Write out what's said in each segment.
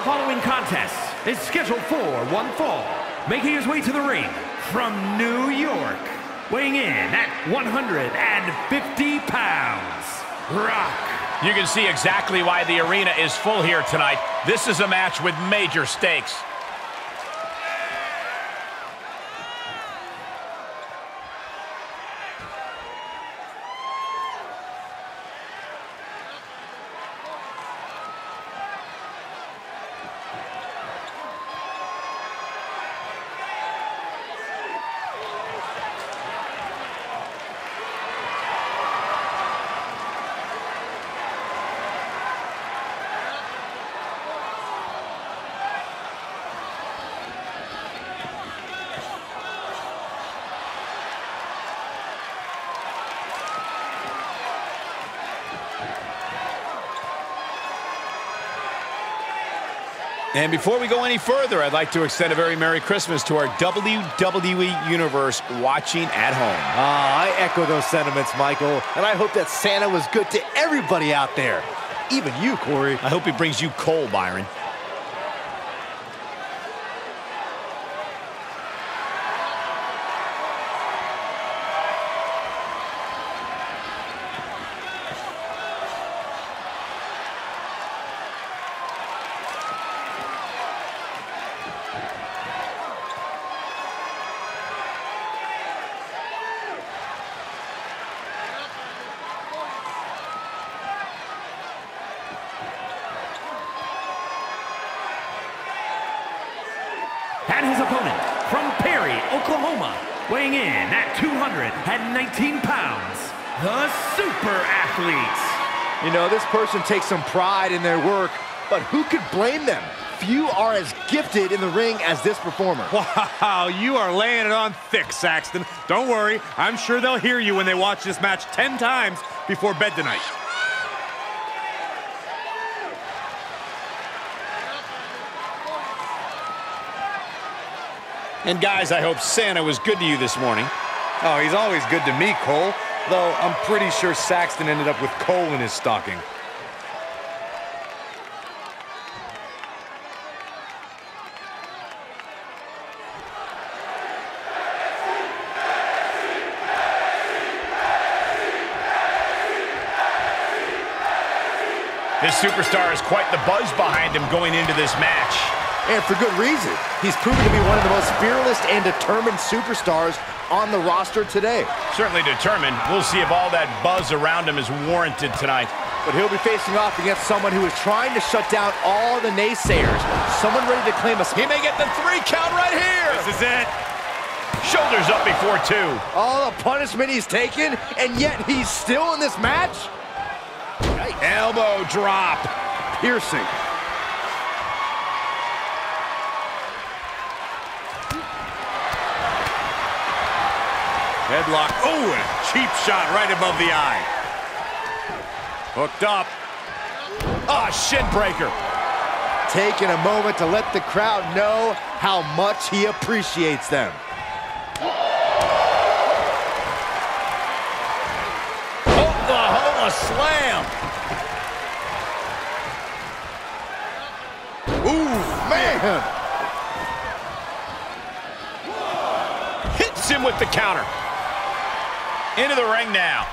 The following contest is scheduled for one fall, making his way to the ring from New York, weighing in at 150 pounds, Rock. You can see exactly why the arena is full here tonight. This is a match with major stakes. And before we go any further, I'd like to extend a very Merry Christmas to our WWE Universe watching at home. Ah, I echo those sentiments, Michael. And I hope that Santa was good to everybody out there. Even you, Corey. I hope he brings you coal, Byron. His opponent from Perry, Oklahoma, weighing in at 219 pounds, the Super Athletes. You know, this person takes some pride in their work, but who could blame them? Few are as gifted in the ring as this performer. Wow, you are laying it on thick, Saxton. Don't worry, I'm sure they'll hear you when they watch this match 10 times before bed tonight. And guys, I hope Santa was good to you this morning. Oh, he's always good to me, Cole. Though I'm pretty sure Saxton ended up with coal in his stocking. This superstar has quite the buzz behind him going into this match. And for good reason. He's proven to be one of the most fearless and determined superstars on the roster today. Certainly determined. We'll see if all that buzz around him is warranted tonight. But he'll be facing off against someone who is trying to shut down all the naysayers. Someone ready to claim a... He may get the three count right here. This is it. Shoulders up before two. All the punishment he's taken, and yet he's still in this match? Elbow drop. Piercing. Headlock. Oh, and a cheap shot right above the eye. Hooked up. Ah, shin breaker. Taking a moment to let the crowd know how much he appreciates them. Oklahoma slam. Ooh, man! Hits him with the counter. Into the ring now.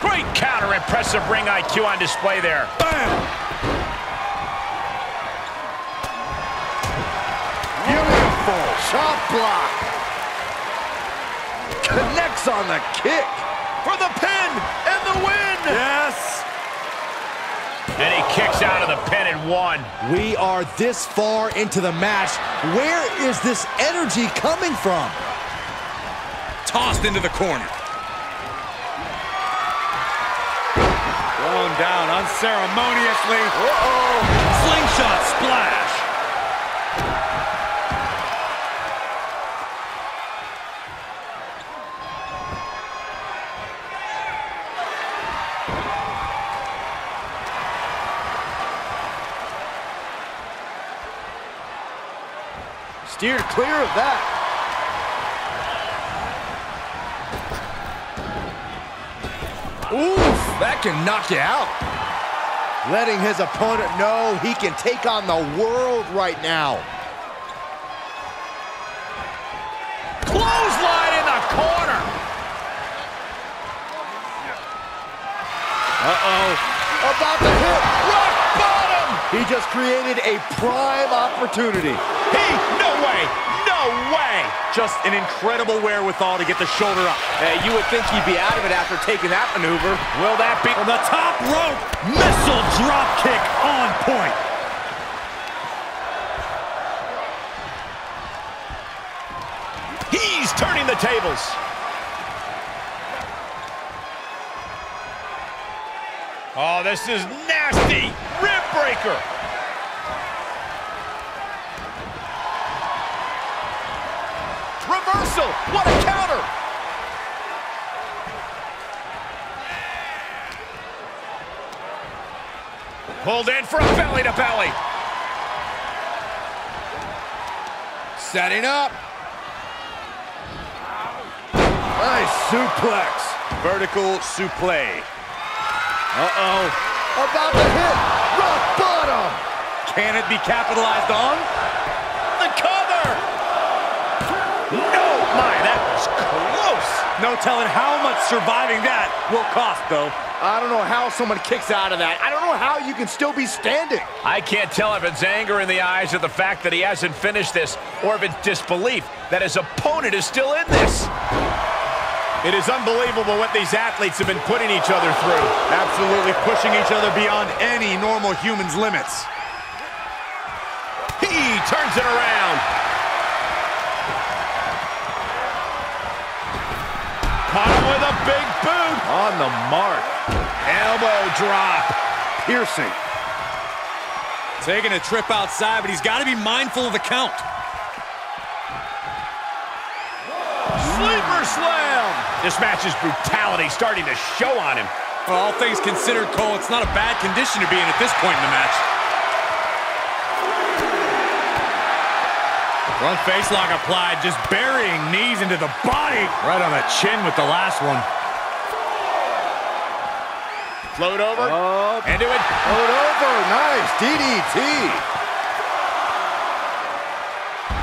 Great counter. Impressive ring IQ on display there. Bam! Beautiful chop block. Connects on the kick. For the pin and the win. Yes! And he kicks out of the pin and one. We are this far into the match. Where is this energy coming from? Tossed into the corner. Thrown down unceremoniously. Uh-oh. Slingshot splash. Clear of that. Oof, that can knock you out. Letting his opponent know he can take on the world right now. He just created a prime opportunity. He, no way, no way. Just an incredible wherewithal to get the shoulder up. Hey, you would think he'd be out of it after taking that maneuver. Will that be? From the top rope, missile drop kick on point. He's turning the tables. Oh, this is nasty. Rib breaker. Reversal. What a counter. Pulled in for a belly to belly. Setting up. Nice suplex. Vertical suplex. Uh-oh. About to hit. Rock bottom. Can it be capitalized on? The cover. No, my, that was close. No telling how much surviving that will cost, though. I don't know how someone kicks out of that. I don't know how you can still be standing. I can't tell if it's anger in the eyes or the fact that he hasn't finished this, or if it's disbelief that his opponent is still in this. It is unbelievable what these athletes have been putting each other through. Absolutely pushing each other beyond any normal human's limits. He turns it around. Caught him with a big boot. On the mark. Elbow drop. Piercing. Taking a trip outside, but he's got to be mindful of the count. Sleeper slam. This match's brutality starting to show on him. Well, all things considered, Cole, it's not a bad condition to be in at this point in the match. Front face lock applied, just burying knees into the body. Right on the chin with the last one. Float over. Up. Into it. Hold over. Nice. DDT.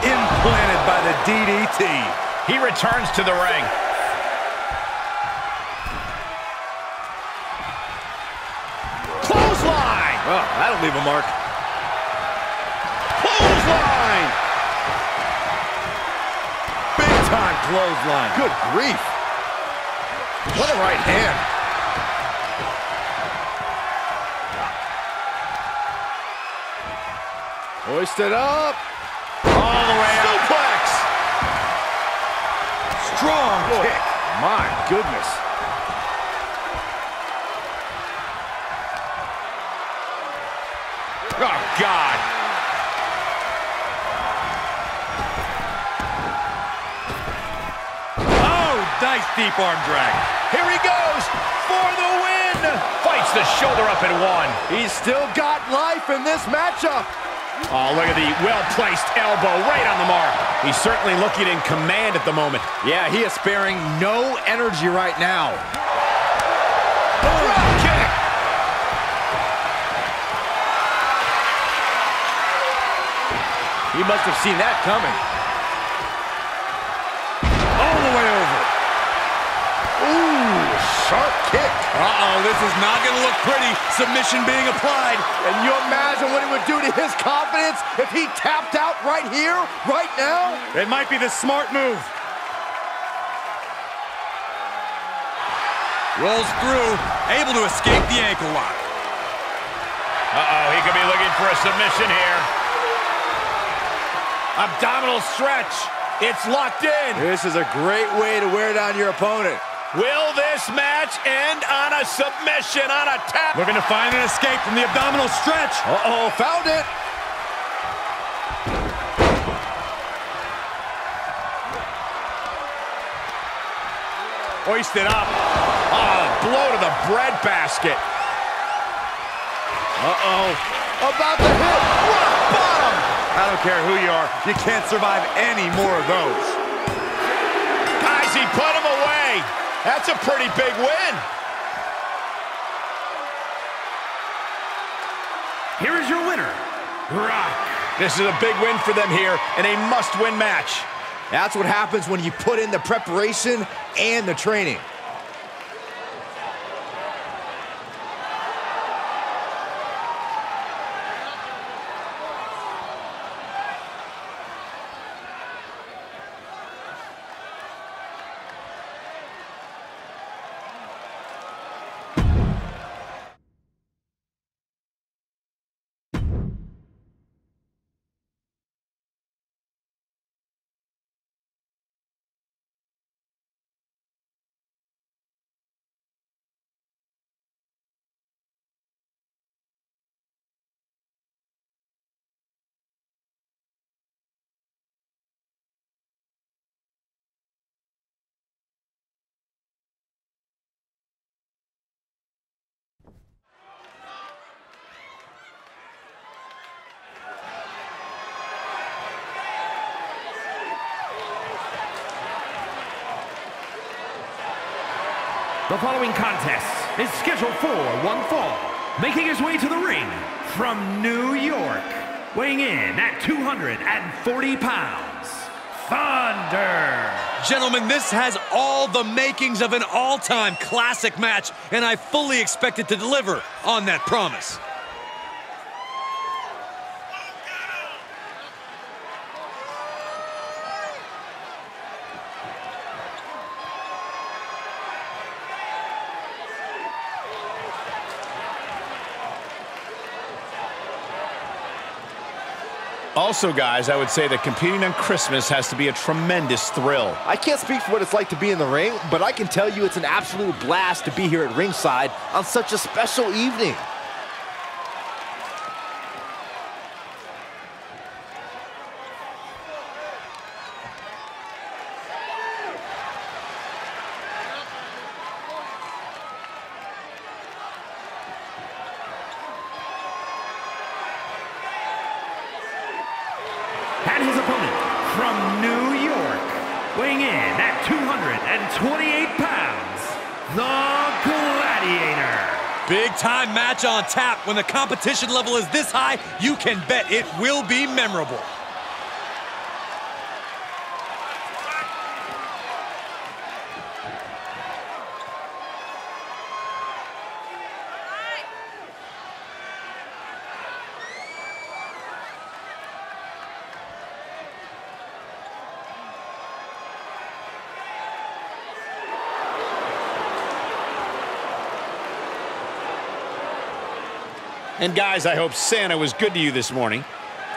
Implanted by the DDT. He returns to the ring. Clothesline. Oh, that'll leave a mark. Clothesline. Big time clothesline. Good grief. What a right hand. Hoisted up. All the way Strong Kick. My goodness. Oh, God. Oh, nice deep arm drag. Here he goes for the win. Fights the shoulder up and one. He's still got life in this matchup. Oh, look at the well-placed elbow right on the mark. He's certainly looking in command at the moment. Yeah, he is sparing no energy right now. He must have seen that coming. All the way over. Ooh, sharp kick. Uh-oh, this is not going to look pretty. Submission being applied. And you imagine what it would do to his confidence if he tapped out right here, right now? It might be the smart move. Rolls through, able to escape the ankle lock. Uh-oh, he could be looking for a submission here. Abdominal stretch. It's locked in. This is a great way to wear down your opponent. Will this match end on a submission, on a tap? Looking to find an escape from the abdominal stretch. Uh-oh, found it. Hoisted up. Oh, blow to the bread basket. Uh-oh. About to hit. Rock bottom. I don't care who you are. You can't survive any more of those. Guys, he put him away. That's a pretty big win. Here is your winner, Rock. This is a big win for them here in a must-win match. That's what happens when you put in the preparation and the training. The following contest is scheduled for one fall. Making his way to the ring from New York, weighing in at 240 pounds, Thunder. Gentlemen, this has all the makings of an all-time classic match, and I fully expect it to deliver on that promise. Also, guys, I would say that competing on Christmas has to be a tremendous thrill. I can't speak for what it's like to be in the ring, but I can tell you it's an absolute blast to be here at ringside on such a special evening. On tap. When the competition level is this high, you can bet it will be memorable. And guys, I hope Santa was good to you this morning.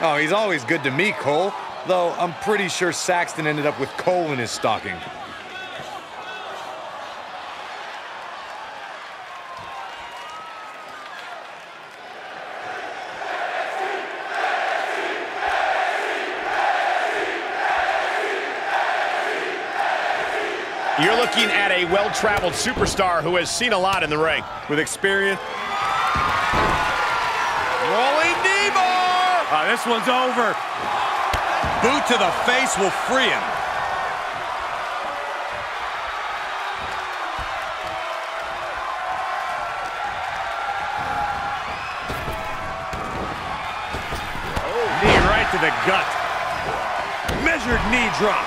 Oh, he's always good to me, Cole. Though I'm pretty sure Saxton ended up with coal in his stocking. You're looking at a well-traveled superstar who has seen a lot in the ring. With experience. Ah, this one's over. Boot to the face will free him. Knee right to the gut. Measured knee drop.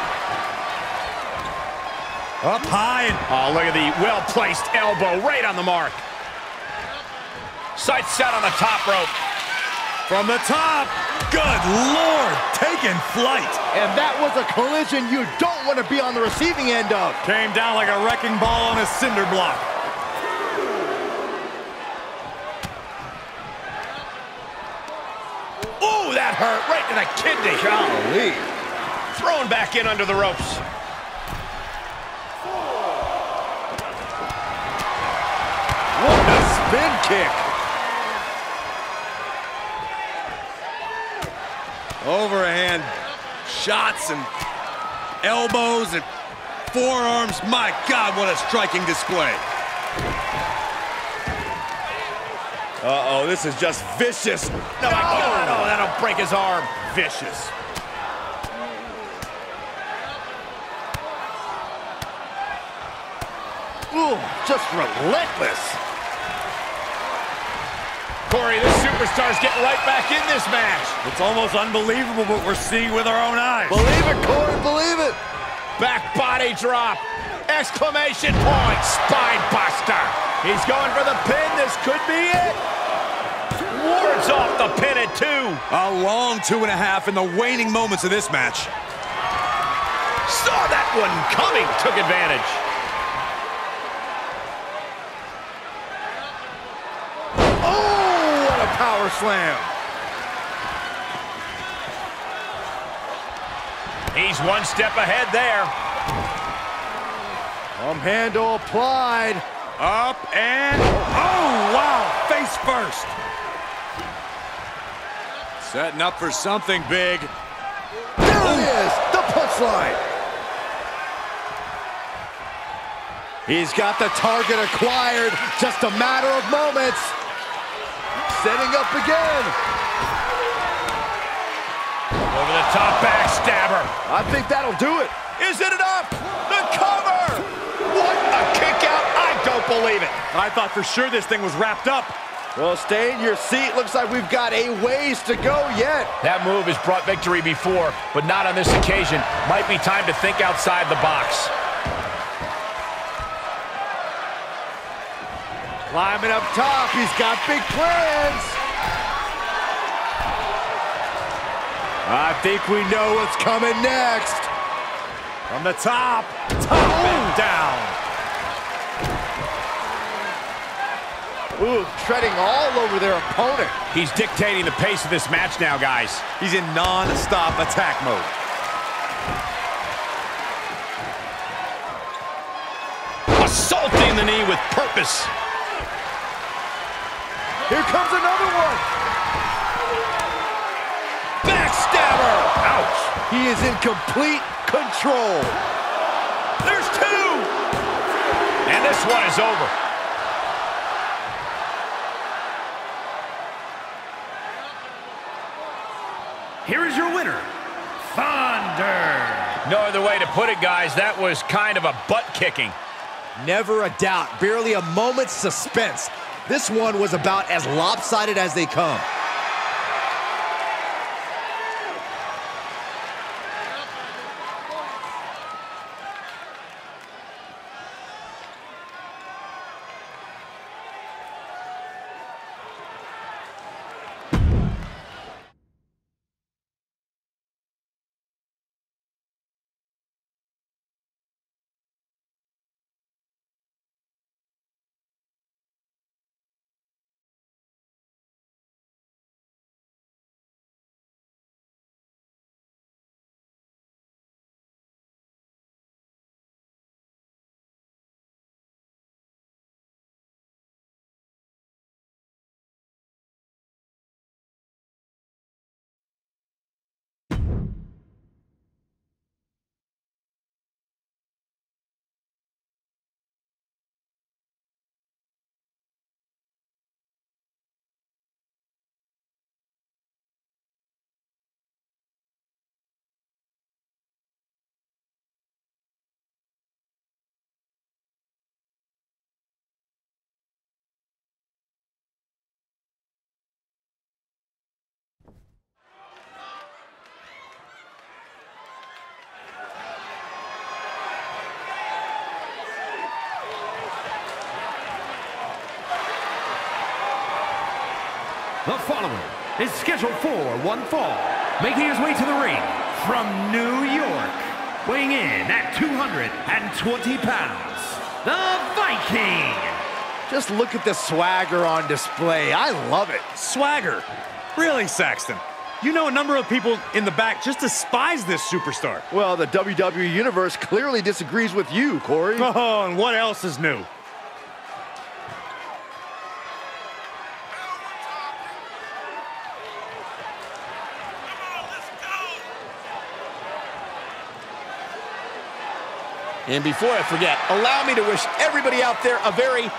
Up high and Oh, look at the well-placed elbow right on the mark. Sight set on the top rope. From the top. Good Lord, taking flight. And that was a collision you don't want to be on the receiving end of. Came down like a wrecking ball on a cinder block. Ooh, that hurt right to the kidney. Golly. Thrown back in under the ropes. What a spin kick. Overhand shots and elbows and forearms. My God, what a striking display. Uh-oh, this is just vicious. No, my God, oh, that'll break his arm. Vicious. Ooh, just relentless. Corey, this superstar's getting right back in this match. It's almost unbelievable what we're seeing with our own eyes. Believe it, Corey, believe it. Back body drop. Exclamation point. Spine buster. He's going for the pin. This could be it. Wards off the pin at two. A long two and a half in the waning moments of this match. Saw that one coming. Took advantage. Oh, what a power slam. He's one step ahead there. Arm handle applied. Up and... Oh, wow! Face first. Setting up for something big. There it is, the punchline. He's got the target acquired. Just a matter of moments. Setting up again. Over the top backstabber. I think that'll do it. Is it enough? The cover. What a kick out. I don't believe it. I thought for sure this thing was wrapped up. Well, stay in your seat. Looks like we've got a ways to go yet. That move has brought victory before, but not on this occasion. Might be time to think outside the box. Climbing up top. He's got big plans. I think we know what's coming next. From the top, top and down. Ooh, treading all over their opponent. He's dictating the pace of this match now, guys. He's in non-stop attack mode. Assaulting the knee with purpose. Here comes another one. Backstabber. Ouch. He is in complete control. There's two. And this one is over. Here is your winner, Thunder. No other way to put it, guys. That was kind of a butt kicking. Never a doubt, barely a moment's suspense. This one was about as lopsided as they come. The following is scheduled for one fall, making his way to the ring from New York, weighing in at 220 pounds, the Viking. Just look at the swagger on display. I love it. Swagger. Really, Saxton? You know a number of people in the back just despise this superstar. Well, the WWE Universe clearly disagrees with you, Corey. Oh, and what else is new? And before I forget, allow me to wish everybody out there a very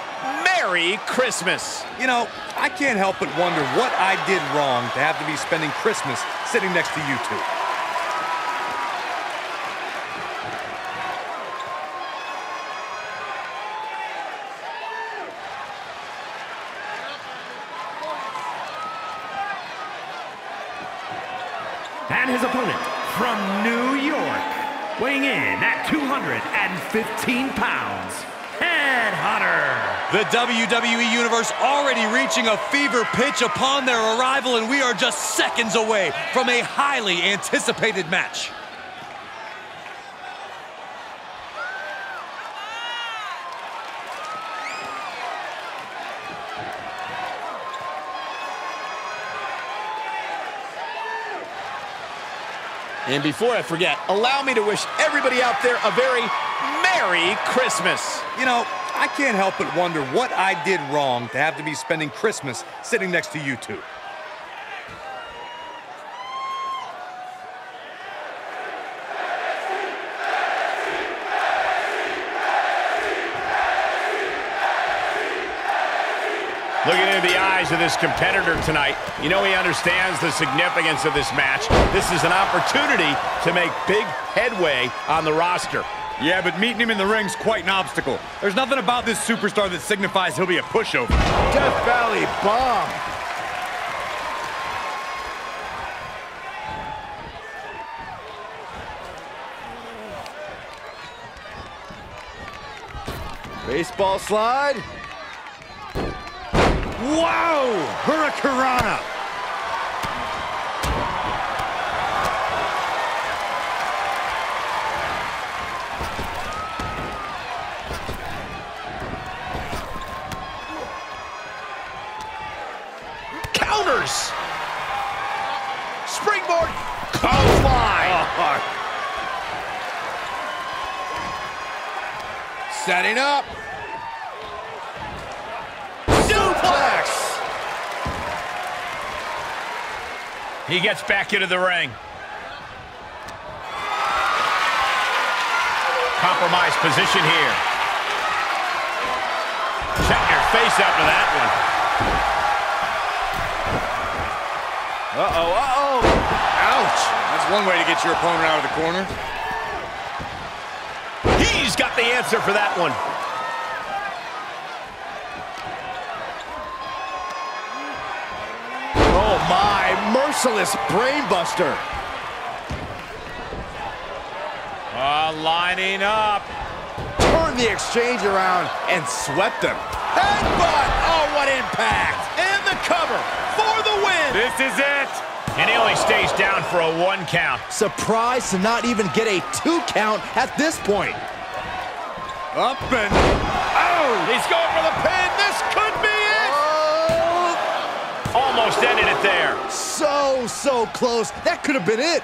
Merry Christmas. You know, I can't help but wonder what I did wrong to have to be spending Christmas sitting next to you two. And his opponent from New York, weighing in at 215 pounds, Ed Hunter. The WWE Universe already reaching a fever pitch upon their arrival, and we are just seconds away from a highly anticipated match. And before I forget, allow me to wish everybody out there a very Merry Christmas. You know, I can't help but wonder what I did wrong to have to be spending Christmas sitting next to you two. Looking into the eyes of this competitor tonight, you know he understands the significance of this match. This is an opportunity to make big headway on the roster. Yeah, but meeting him in the ring's quite an obstacle. There's nothing about this superstar that signifies he'll be a pushover. Death Valley bomb. Baseball slide. Wow! Hurricanrana! Up. Suplex. He gets back into the ring. Compromised position here. Check your face after that one. Uh-oh, uh-oh. Ouch! That's one way to get your opponent out of the corner. The answer for that one. Oh my, merciless brainbuster. Uh, lining up. Turned the exchange around and swept him. Headbutt! Oh, what impact! And the cover for the win. This is it! And he only stays down for a one count. Surprised to not even get a two count at this point. Up and... Oh, he's going for the pin. This could be it. Oh, Almost ended it there. so, so close. That could have been it.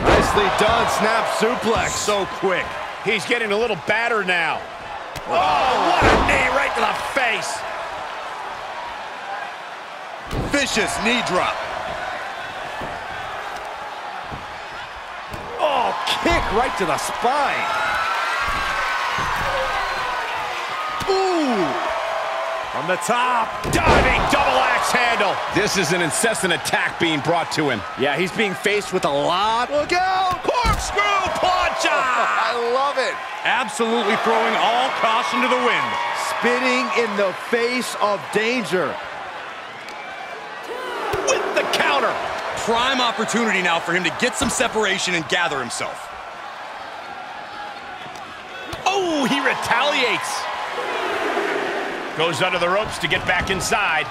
Nicely done, snap suplex. So quick. He's getting a little battered now. Oh, what a knee right to the face. Vicious knee drop. Oh, kick right to the spine. Ooh. From the top, diving double axe handle. This is an incessant attack being brought to him. Yeah, he's being faced with a lot. Look out! Corkscrew plancha. I love it. Absolutely throwing all caution to the wind. Spitting in the face of danger. With the counter. Prime opportunity now for him to get some separation and gather himself. Oh, he retaliates. Goes under the ropes to get back inside.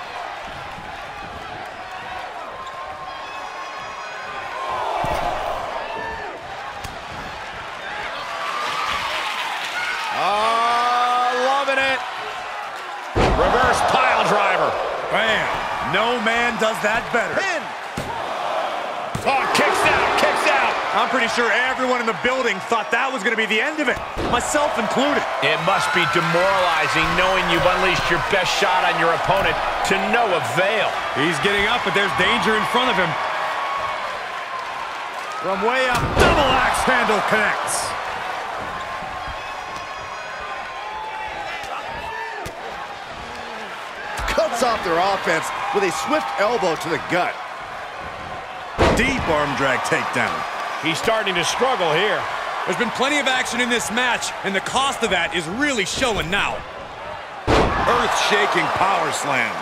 Ah, loving it. Reverse pile driver. Bam! No man does that better. Pin. I'm pretty sure everyone in the building thought that was going to be the end of it, myself included. It must be demoralizing knowing you've unleashed your best shot on your opponent to no avail. He's getting up, but there's danger in front of him. From way up, double axe handle connects. Cuts off their offense with a swift elbow to the gut. Deep arm drag takedown. He's starting to struggle here. There's been plenty of action in this match, and the cost of that is really showing now. Earth-shaking power slam.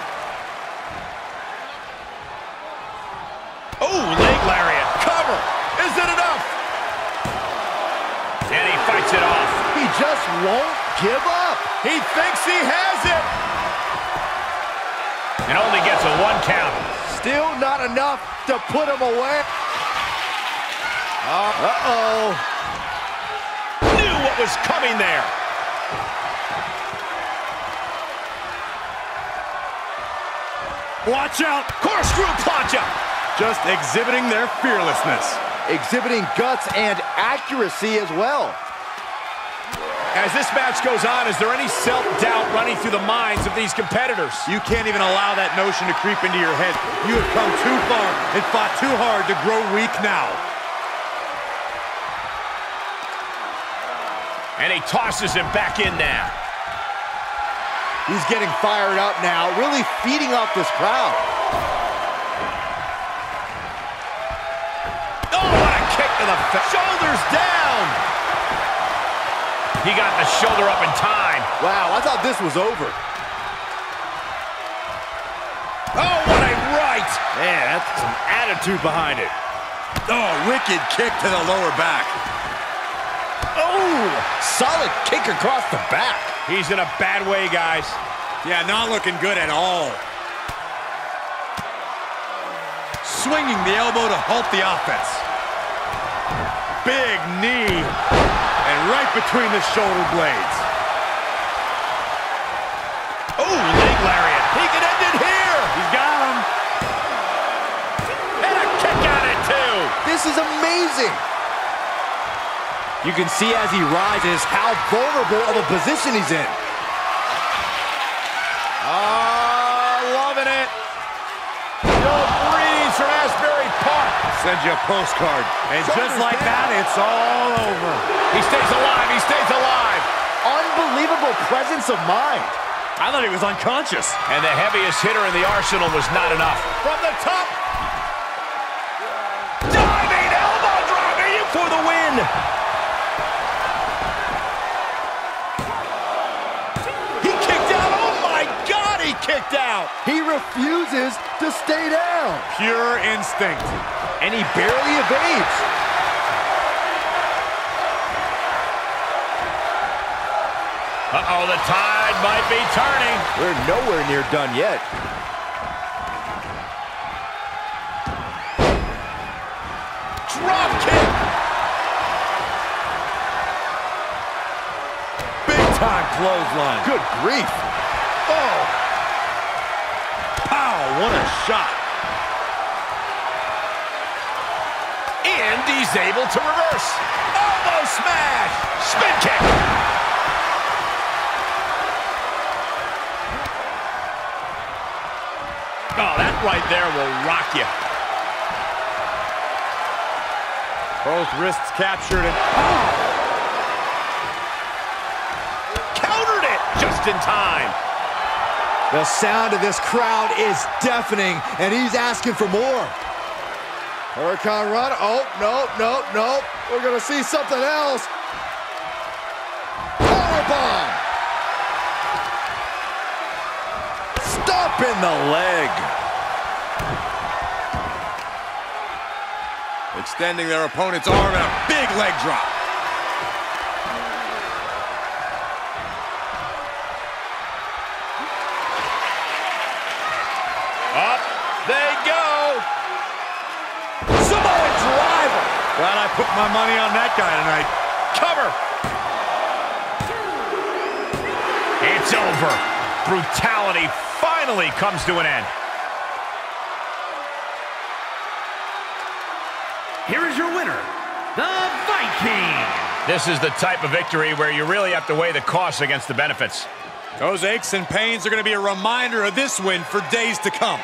Oh, leg lariat. Cover. Is it enough? And he fights it off. He just won't give up. He thinks he has it. And only gets a one count. Still not enough to put him away. Uh-oh. Knew what was coming there. Watch out. Corkscrew plancha. Just exhibiting their fearlessness. Exhibiting guts and accuracy as well. As this match goes on, is there any self-doubt running through the minds of these competitors? You can't even allow that notion to creep into your head. You have come too far and fought too hard to grow weak now. And he tosses him back in now. He's getting fired up now, really feeding off this crowd. Oh, what a kick to the face. Shoulders down. He got the shoulder up in time. Wow, I thought this was over. Oh, what a right. Man, that's some attitude behind it. Oh, wicked kick to the lower back. Oh, solid kick across the back. He's in a bad way, guys. Yeah, not looking good at all. Swinging the elbow to halt the offense. Big knee. And right between the shoulder blades. Oh, leg lariat. He can end it here. He's got him. And a kick on it, too. This is amazing. You can see as he rises how vulnerable of a position he's in. Ah, loving it. No greetings from Asbury Park. Send you a postcard. And just like that, it's all over. He stays alive. He stays alive. Unbelievable presence of mind. I thought he was unconscious. And the heaviest hitter in the arsenal was not enough. From the top. Diving elbow drop. Are you for the win? He refuses to stay down. Pure instinct. And he barely evades. Uh-oh, the tide might be turning. We're nowhere near done yet. Drop kick. Big time clothesline. Good grief. Shot. and he's able to reverse. Elbow smash. Spin kick. Oh, that right there will rock you. Both wrists captured and Countered it just in time. The sound of this crowd is deafening, and he's asking for more. Hurricanrana. Oh, no, no, no. We're going to see something else. Powerbomb. Stop in the leg. Extending their opponent's arm and a big leg drop. Put my money on that guy tonight. Cover. It's over. Brutality finally comes to an end. Here is your winner, the Viking. This is the type of victory where you really have to weigh the costs against the benefits. Those aches and pains are going to be a reminder of this win for days to come.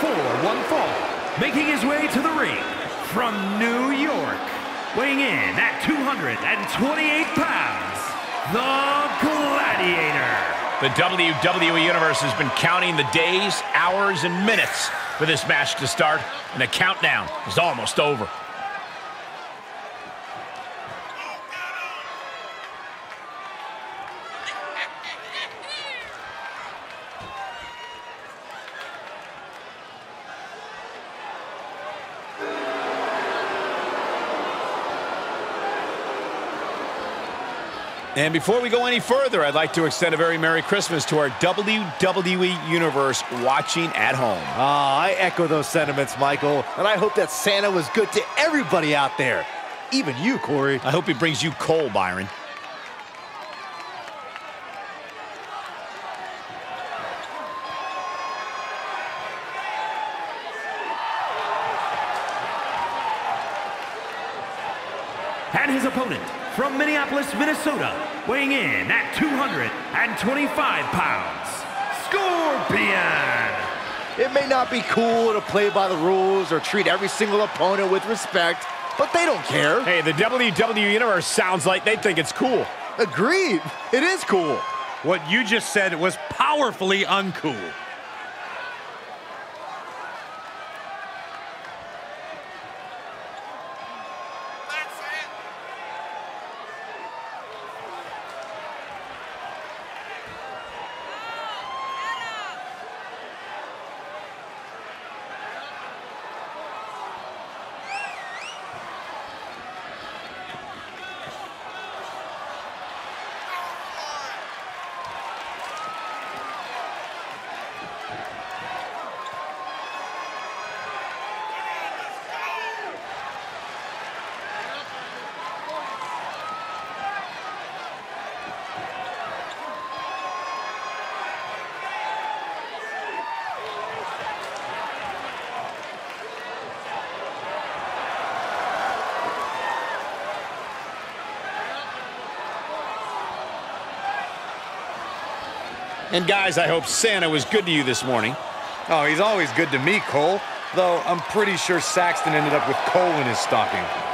For one fall, making his way to the ring from New York, weighing in at 228 pounds, the Gladiator. The WWE Universe has been counting the days, hours, and minutes for this match to start, and the countdown is almost over. And before we go any further, I'd like to extend a very Merry Christmas to our WWE Universe watching at home. Ah, I echo those sentiments, Michael, and I hope that Santa was good to everybody out there, even you, Corey. I hope he brings you coal, Byron. And his opponent from Minneapolis, Minnesota, weighing in at 225 pounds, Scorpion. It may not be cool to play by the rules or treat every single opponent with respect, but they don't care. Hey, the WWE Universe sounds like they think it's cool. Agreed. It is cool. What you just said was powerfully uncool. And guys, I hope Santa was good to you this morning. Oh, he's always good to me, Cole. Though I'm pretty sure Saxton ended up with coal in his stocking.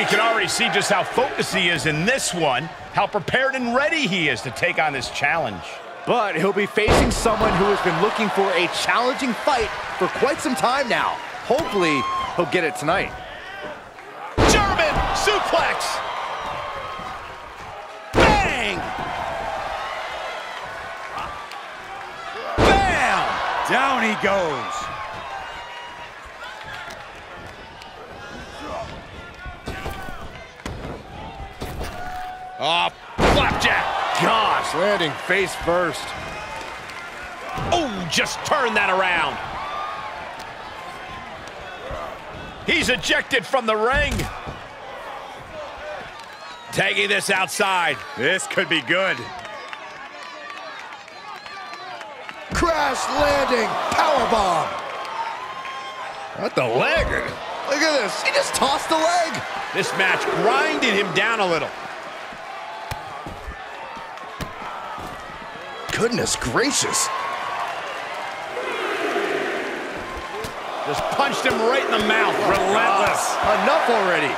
We can already see just how focused he is in this one, how prepared and ready he is to take on this challenge. But he'll be facing someone who has been looking for a challenging fight for quite some time now. Hopefully, he'll get it tonight. German suplex! Bang! Bam! Down he goes. Oh, flapjack! Gosh, landing face first. Oh, just turn that around. He's ejected from the ring. Taking this outside. This could be good. Crash landing, powerbomb. What the leg? Look at this, he just tossed the leg. This match grinded him down a little. Goodness gracious. Just punched him right in the mouth. Oh, relentless. Enough already.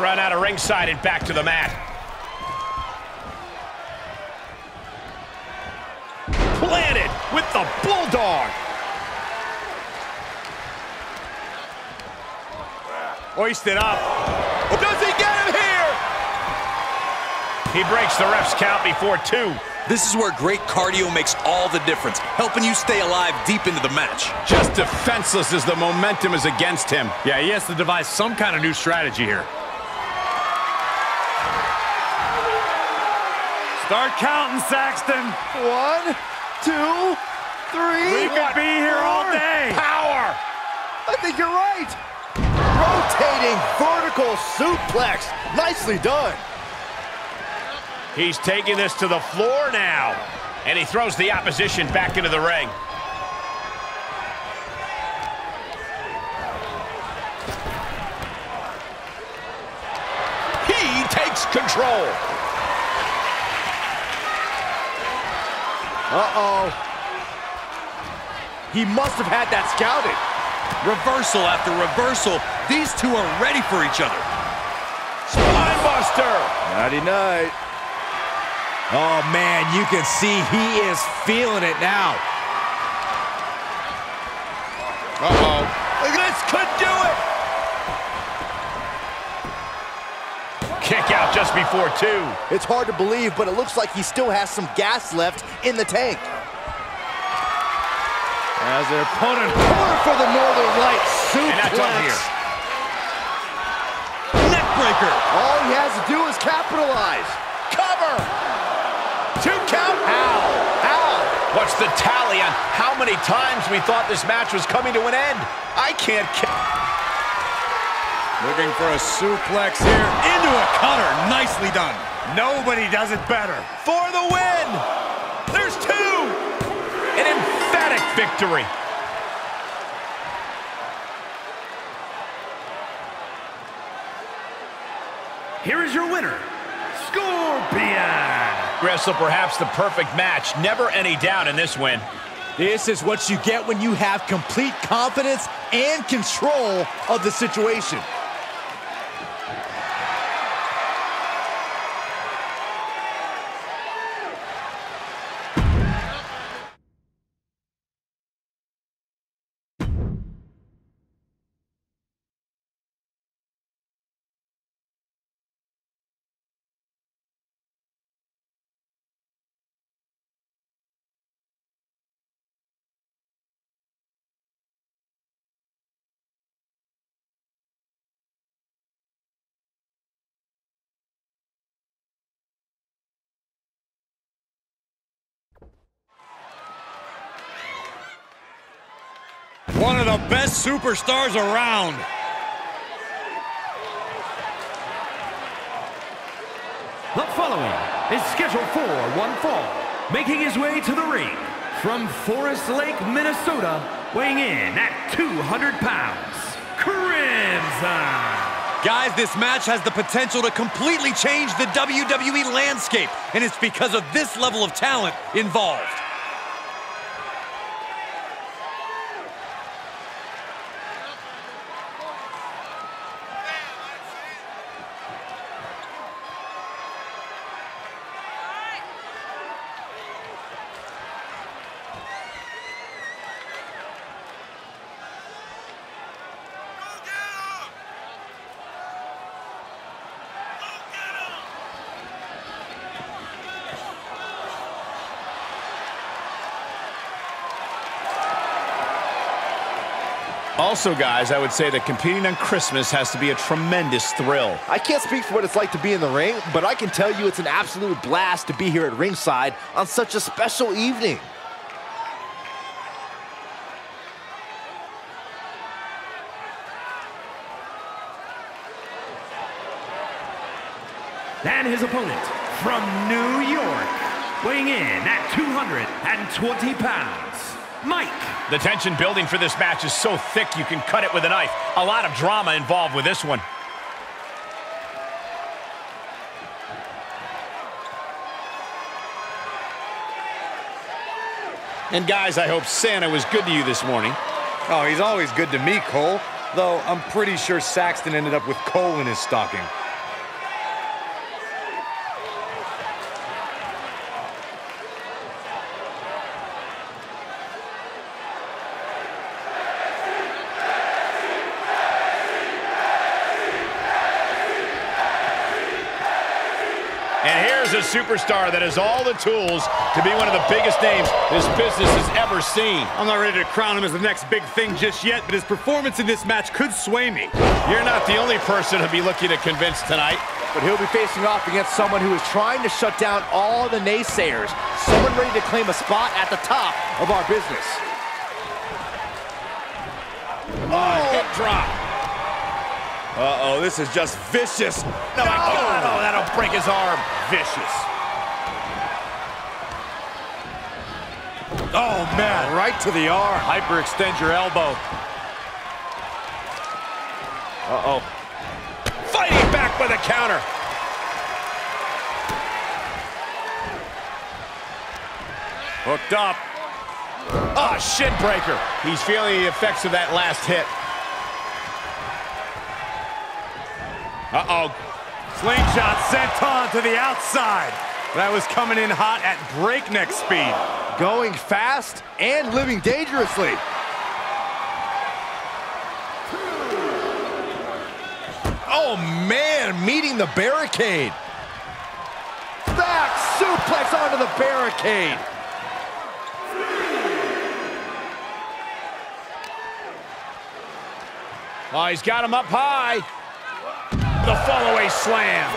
Run out of ringside and back to the mat. Planted with the Bulldog. Hoisted up. Does he get? He breaks the ref's count before two. This is where great cardio makes all the difference, helping you stay alive deep into the match. Just defenseless as the momentum is against him. Yeah, he has to devise some kind of new strategy here. Start counting, Saxton. One, two, three. We could be here all day. Power! I think you're right. Rotating vertical suplex. Nicely done. He's taking this to the floor now. And he throws the opposition back into the ring. He takes control. Uh-oh. He must have had that scouted. Reversal after reversal. These two are ready for each other. Spinebuster. Nighty night. Oh, man, you can see he is feeling it now. Uh-oh. This could do it. Kick out just before two. It's hard to believe, but it looks like he still has some gas left in the tank. As their opponent corner for the Northern Lights suplex. And that's up here. Neckbreaker. All he has to do is capitalize. Cover. Two count. Ow. Ow. What's the tally on how many times we thought this match was coming to an end? I can't count. Looking for a suplex here. Into a cutter. Nicely done. Nobody does it better. For the win. There's two. An emphatic victory. Here is your winner, Scorpion. Wrestle perhaps the perfect match. Never any doubt in this win. This is what you get when you have complete confidence and control of the situation. One of the best superstars around. The following is scheduled for one fall, making his way to the ring from Forest Lake, Minnesota, weighing in at 200 pounds, Crimson. Guys, this match has the potential to completely change the WWE landscape, and it's because of this level of talent involved. Also, guys, I would say that competing on Christmas has to be a tremendous thrill. I can't speak for what it's like to be in the ring, but I can tell you it's an absolute blast to be here at ringside on such a special evening. And his opponent from New York, weighing in at 220 pounds, Mike. The tension building for this match is so thick you can cut it with a knife. A lot of drama involved with this one. And guys, I hope Santa was good to you this morning. Oh, he's always good to me, Cole. Though I'm pretty sure Saxton ended up with coal in his stocking. And here's a superstar that has all the tools to be one of the biggest names this business has ever seen. I'm not ready to crown him as the next big thing just yet, but his performance in this match could sway me. You're not the only person to be looking to convince tonight. But he'll be facing off against someone who is trying to shut down all the naysayers. Someone ready to claim a spot at the top of our business. Oh, hip drop. Uh-oh, this is just vicious. No, my God. Oh, that'll break his arm. Vicious. Oh, man. Right to the arm. Hyperextend your elbow. Uh-oh. Fighting back with a counter. Hooked up. Ah, shin breaker. He's feeling the effects of that last hit. Uh-oh. Slingshot sent on to the outside. That was coming in hot at breakneck speed. Going fast and living dangerously. Oh, man, meeting the barricade. Back suplex onto the barricade. Oh, he's got him up high. The fallaway slam.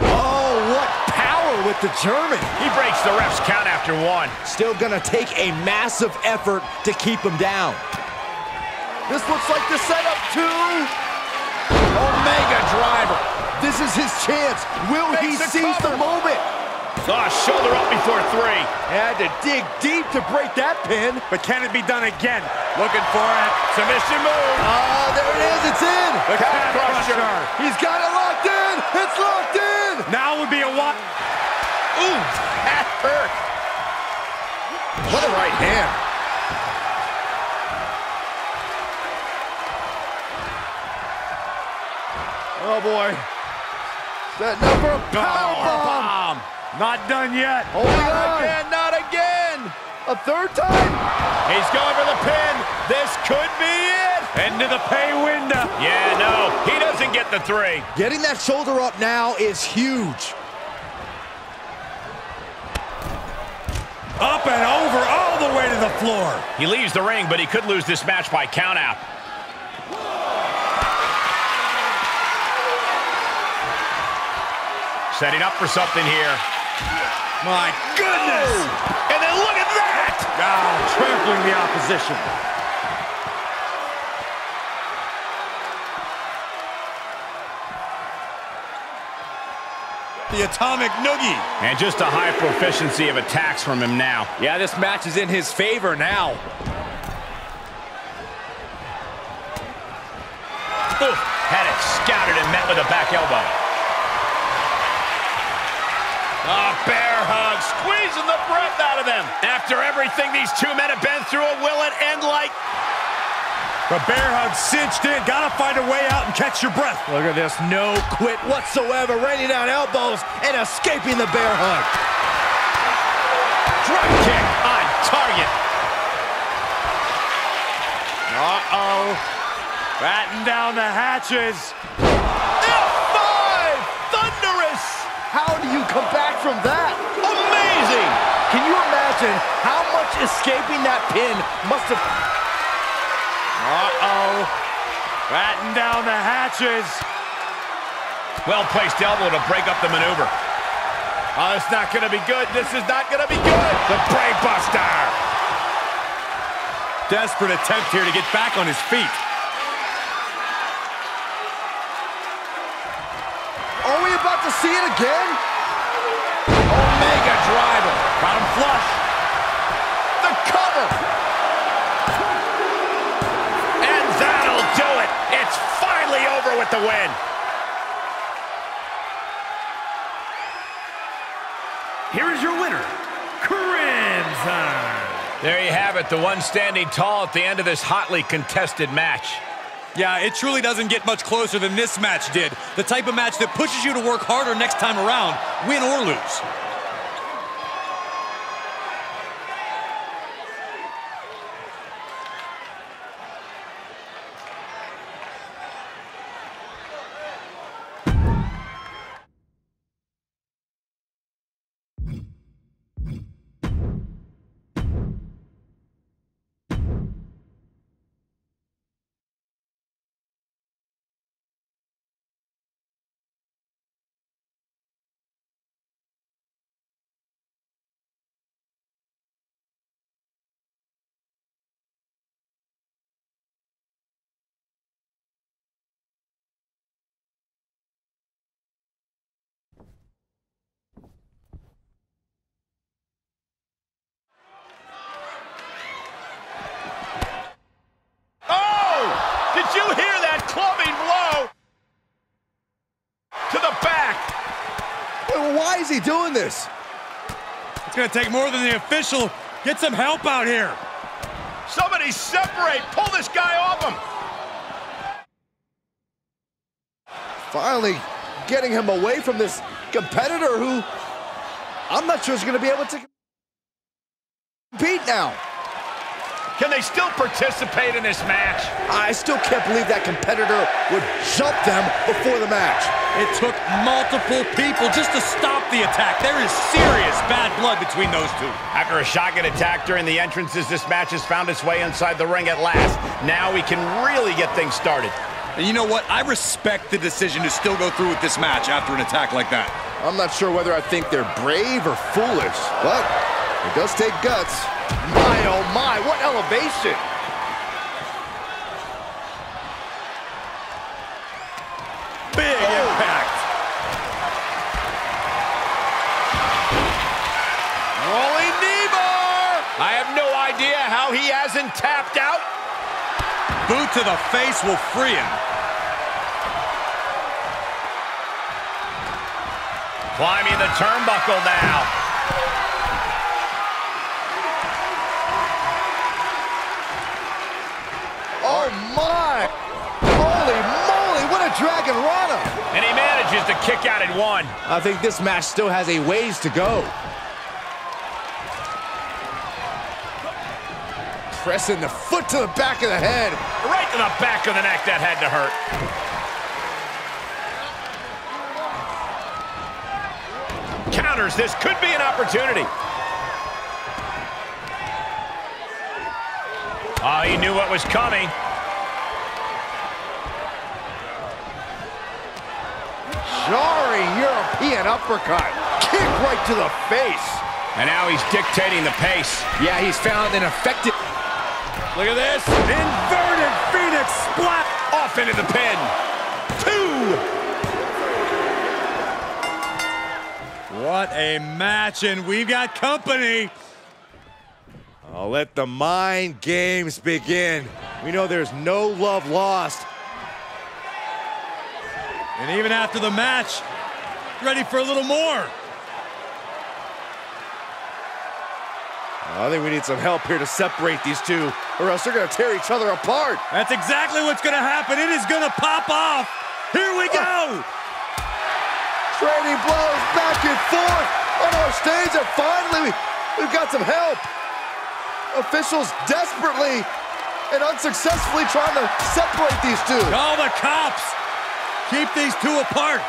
Oh, what power with the German. He breaks the ref's count after one. Still gonna take a massive effort to keep him down. This looks like the setup to Omega driver. This is his chance. Will he seize the moment? Ah, shoulder up before three. Had to dig deep to break that pin. But can it be done again? Looking for it. Submission move. Ah, there it is. It's in. The calf crusher. crusher. He's got it locked in. It's locked in. Now would be a what? Ooh, that hurt. What a right hand. Oh boy. Setting up for a oh, powerbomb. Bomb. Not done yet. Holding on. Again, not again. A third time. He's going for the pin. This could be it. Into the pay window. Yeah, no, he doesn't get the three. Getting that shoulder up now is huge. Up and over, all the way to the floor. He leaves the ring, but he could lose this match by countout. Setting up for something here. My goodness. And then look at that! Ah, trampling the opposition. The atomic noogie. And just a high proficiency of attacks from him now. Yeah, this match is in his favor now. Oof, had it scouted and met with a back elbow. A bear squeezing the breath out of them. After everything these two men have been through, will it end like... The bear hug cinched in. Gotta find a way out and catch your breath. Look at this, no quit whatsoever, raining down elbows and escaping the bear hug. Drop kick on target. Uh-oh. Batten down the hatches. F5! Thunderous! How do you come back from that? Amazing! Can you imagine how much escaping that pin must have... Uh-oh. Batten down the hatches. Well-placed elbow to break up the maneuver. Oh, it's not going to be good. This is not going to be good. The brainbuster. Desperate attempt here to get back on his feet. Are we about to see it again? Omega driver. Him flush. The cover. And that'll do it. It's finally over with the win. Here is your winner, Crimson. There you have it, the one standing tall at the end of this hotly contested match. Yeah, it truly doesn't get much closer than this match did. The type of match that pushes you to work harder next time around, win or lose. He doing this? It's going to take more than the official. Get some help out here. Somebody separate. Pull this guy off him. Finally getting him away from this competitor who I'm not sure is going to be able to compete now. Can they still participate in this match? I still can't believe that competitor would jump them before the match. It took multiple people just to stop the attack. There is serious bad blood between those two. After a shotgun attack during the entrances, this match has found its way inside the ring at last. Now we can really get things started. And you know what? I respect the decision to still go through with this match after an attack like that. I'm not sure whether I think they're brave or foolish, but it does take guts. My, oh my, what elevation! Idea how he hasn't tapped out. Boot to the face will free him. Climbing the turnbuckle now. Oh my! Holy moly, what a Dragon Rana! And he manages to kick out in one. I think this match still has a ways to go. Pressing the foot to the back of the head. Right to the back of the neck, that had to hurt. Counters, this could be an opportunity. Oh, he knew what was coming. Jarring European uppercut. Kick right to the face. And now he's dictating the pace. Yeah, he's found an effective... Look at this. Inverted Phoenix splash. Off into the pin. Two. What a match, and we've got company. I'll let the mind games begin. We know there's no love lost. And even after the match, ready for a little more. I think we need some help here to separate these two, or else they're going to tear each other apart. That's exactly what's going to happen. It is going to pop off. Here we go. Trading blows back and forth on our stage, and finally we, we've got some help. Officials desperately and unsuccessfully trying to separate these two. Call the cops. Keep these two apart.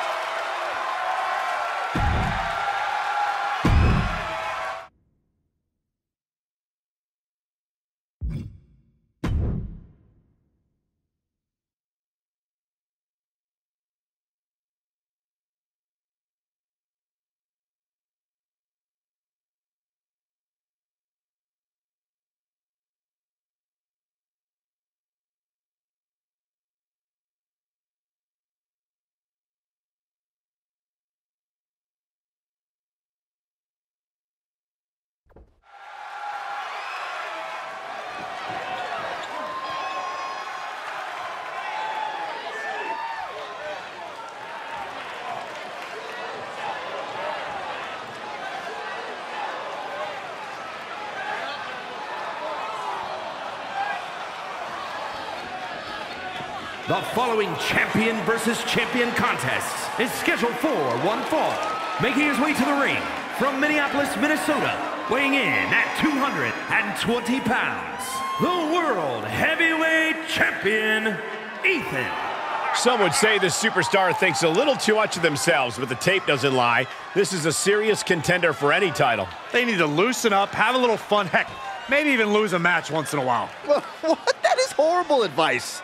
The following champion versus champion contest is scheduled for one fall. Making his way to the ring from Minneapolis, Minnesota, weighing in at 220 pounds, the World Heavyweight Champion, Ethan. Some would say this superstar thinks a little too much of themselves, but the tape doesn't lie. This is a serious contender for any title. They need to loosen up, have a little fun. Heck, maybe even lose a match once in a while. what? That is horrible advice.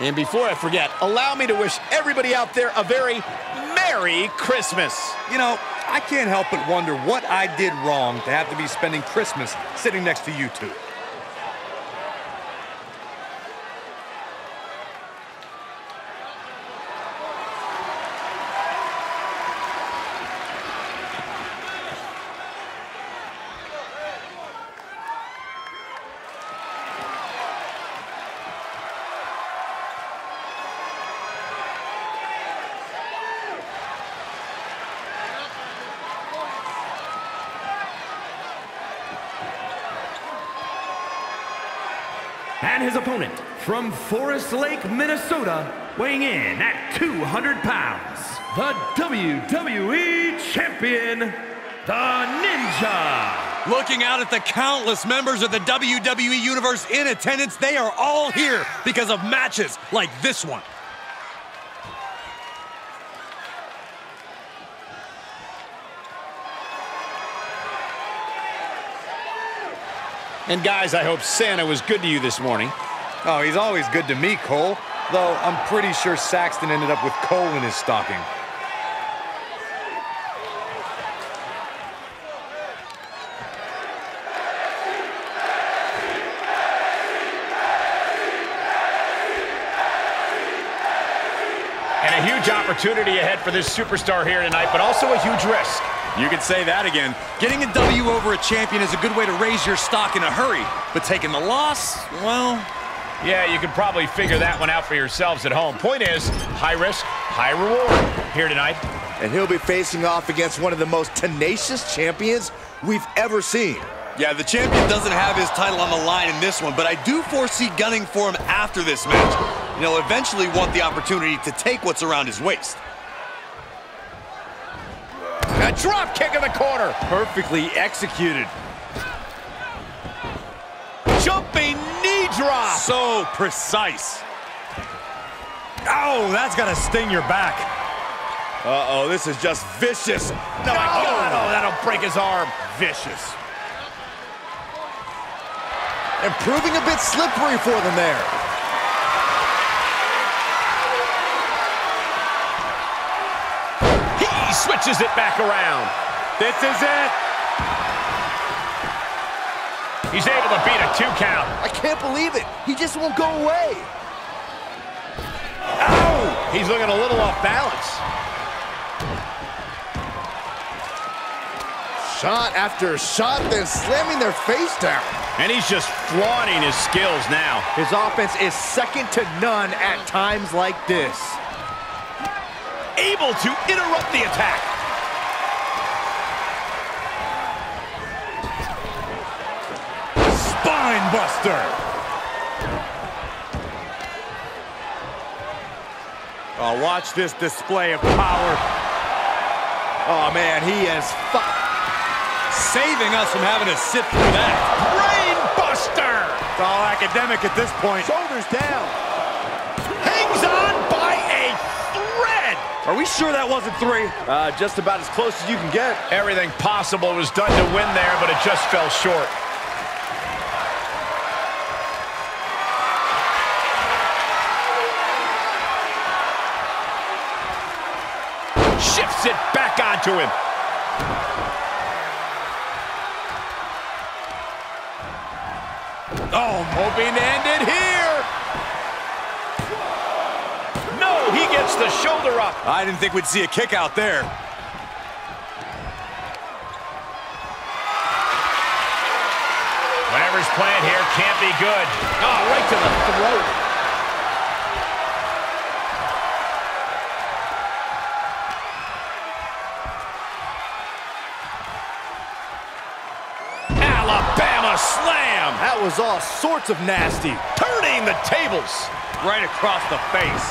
And before I forget, allow me to wish everybody out there a very Merry Christmas. You know, I can't help but wonder what I did wrong to have to be spending Christmas sitting next to you two. And his opponent from Forest Lake, Minnesota, weighing in at 200 pounds, the WWE Champion, the Ninja. Looking out at the countless members of the WWE Universe in attendance, they are all here because of matches like this one. And guys, I hope Santa was good to you this morning. Oh, he's always good to me, Cole. Though I'm pretty sure Saxton ended up with coal in his stocking. And a huge opportunity ahead for this superstar here tonight, but also a huge risk. You could say that again. Getting a W over a champion is a good way to raise your stock in a hurry. But taking the loss, well... Yeah, you can probably figure that one out for yourselves at home. Point is, high risk, high reward here tonight. And he'll be facing off against one of the most tenacious champions we've ever seen. Yeah, the champion doesn't have his title on the line in this one, but I do foresee gunning for him after this match. And he'll eventually want the opportunity to take what's around his waist. A drop kick in the corner. Perfectly executed. Jumping drop. So precise. Oh, that's got to sting your back. Uh-oh, this is just vicious. No, my God. Oh, that'll break his arm. Vicious. And proving a bit slippery for them there. He switches it back around. This is it. He's able to beat a two count. I can't believe it. He just won't go away. Ow! He's looking a little off balance. Shot after shot, then slamming their face down. And he's just flaunting his skills now. His offense is second to none at times like this. Able to interrupt the attack. Spine buster. Oh, watch this display of power. Oh, man, he is Saving us from having to sit through that. Brainbuster! It's all academic at this point. shoulders down. Hangs on by a thread. Are we sure that wasn't three? Uh, just about as close as you can get. Everything possible was done to win there, but it just fell short. Back onto him. Oh, hoping to end it here. No, he gets the shoulder up. I didn't think we'd see a kick out there. Whatever's planned here can't be good. Oh, right to the throat. That was all sorts of nasty. Turning the tables. Right across the face.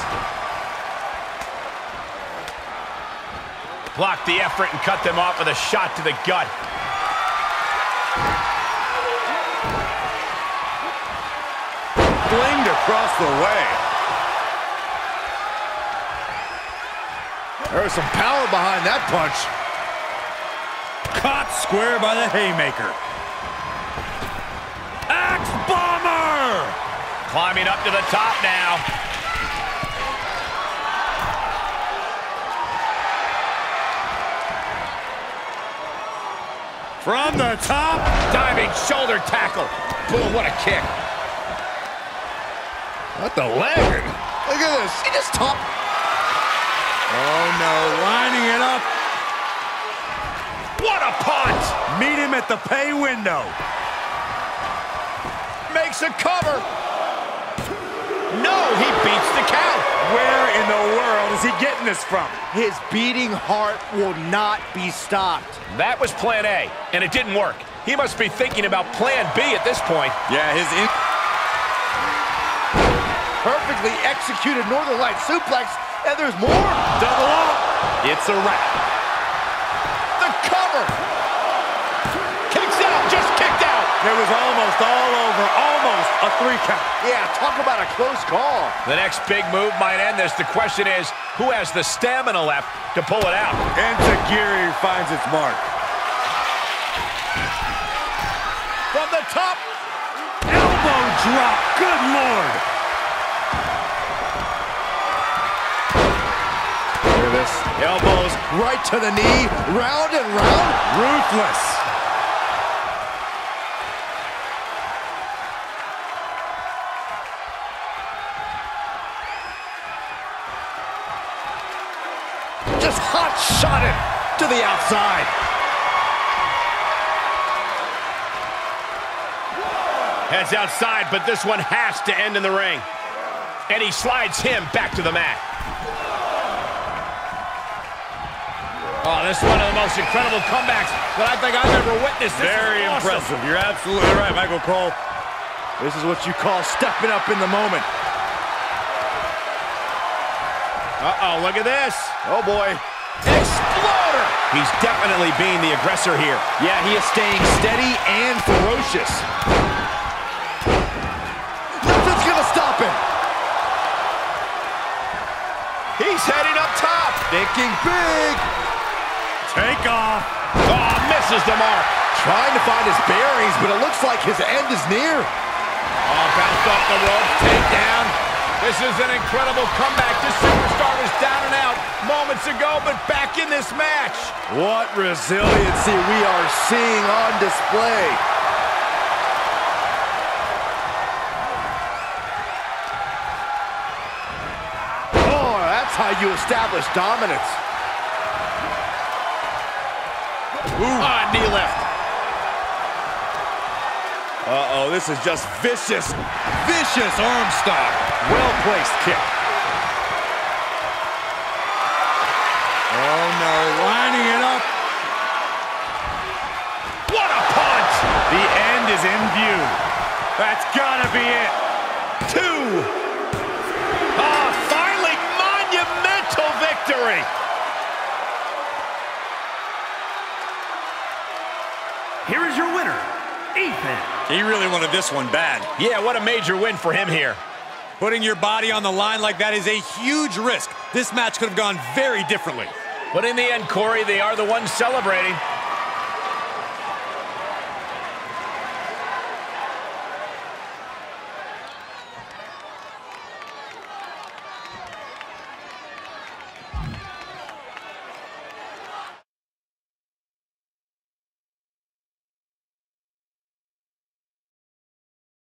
Blocked the effort and cut them off with a shot to the gut. Blinged across the way. There was some power behind that punch. Caught square by the haymaker. Climbing up to the top now. From the top. Diving shoulder tackle. Boom, what a kick. What the leg? Look at this. He just top. Oh no, lining it up. What a punt. Meet him at the pay window. Makes a cover. No, he beats the count. Where in the world is he getting this from? His beating heart will not be stopped. That was plan A, and it didn't work. He must be thinking about plan B at this point. Yeah, his in perfectly executed Northern Light suplex, and there's more. Double up. It's a wrap. The cover. Kicks out, just kicked out. It was almost all over, almost a three count. Yeah, talk about a close call. The next big move might end this. The question is, who has the stamina left to pull it out? And Tajiri finds its mark. From the top, Elbow drop. Good lord. Look at this. Elbows right to the knee, round and round. Ruthless. Just hot shot it to the outside. heads outside, but this one has to end in the ring. And he slides him back to the mat. Oh, this is one of the most incredible comebacks that I think I've ever witnessed. This Very is awesome. impressive. You're absolutely right, Michael Cole. This is what you call stepping up in the moment. Uh-oh, look at this. Oh boy. Exploder! He's definitely being the aggressor here. Yeah, he is staying steady and ferocious. Nothing's gonna stop him. He's heading up top. Thinking big. Take off. Oh, misses the mark. Trying to find his bearings, but it looks like his end is near. Oh, bounced off the rope, takedown. This is an incredible comeback. This superstar was down and out moments ago, but back in this match. What resiliency we are seeing on display. Oh, that's how you establish dominance. Ah, knee lift. Uh-oh, this is just vicious. Vicious arm stock. Well-placed kick. Oh, no. Lining it up. What a punch! The end is in view. That's gotta be it. Two. Ah, finally, monumental victory. Here is your winner, Ethan. He really wanted this one bad. Yeah, what a major win for him here. Putting your body on the line like that is a huge risk. This match could have gone very differently. But in the end, Corey, they are the ones celebrating.